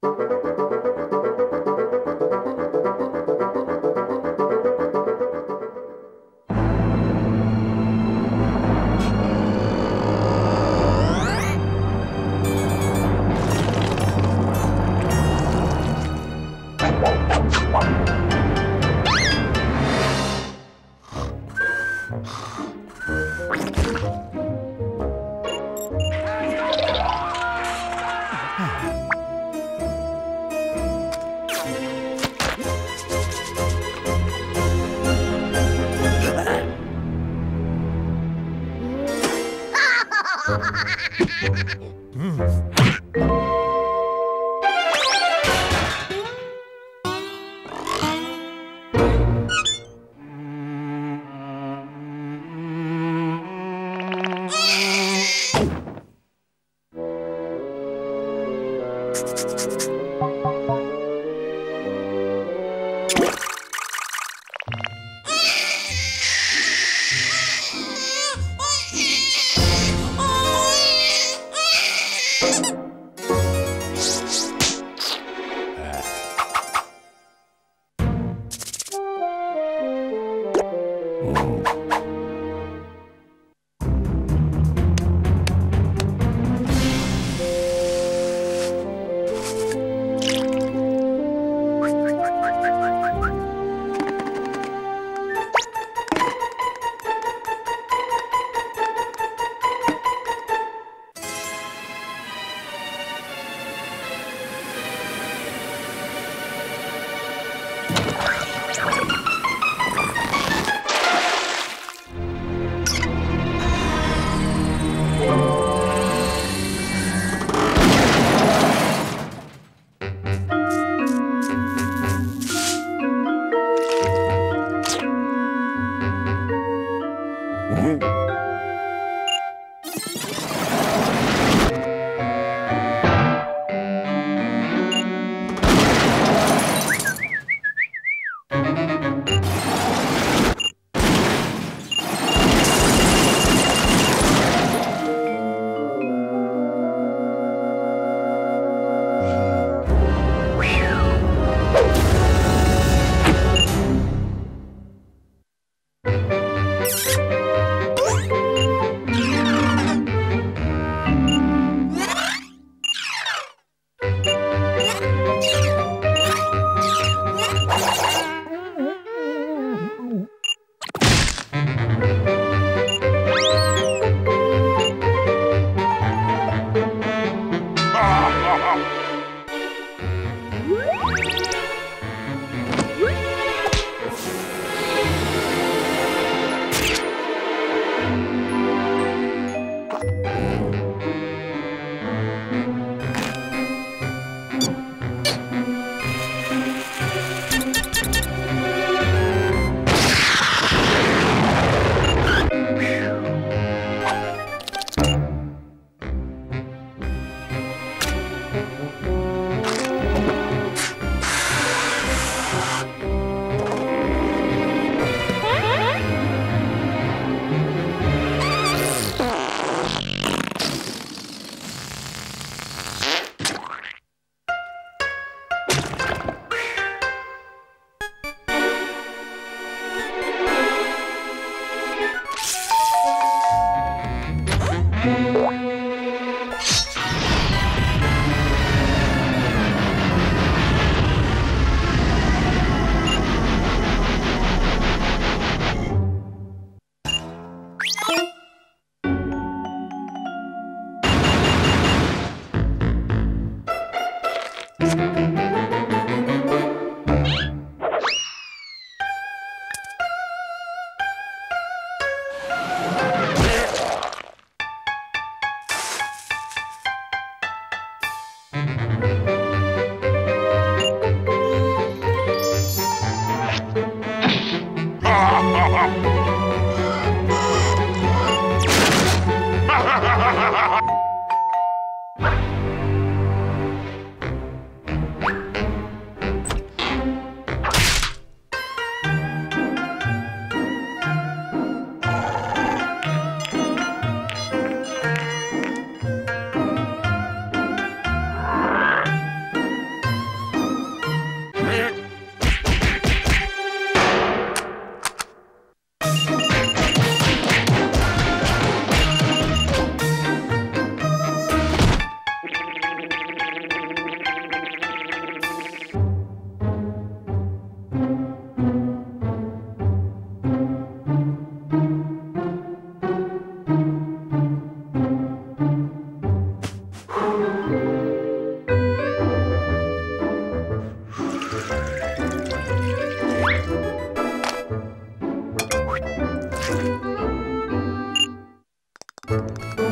Música you Mm-hmm. Oh! mix. Oh.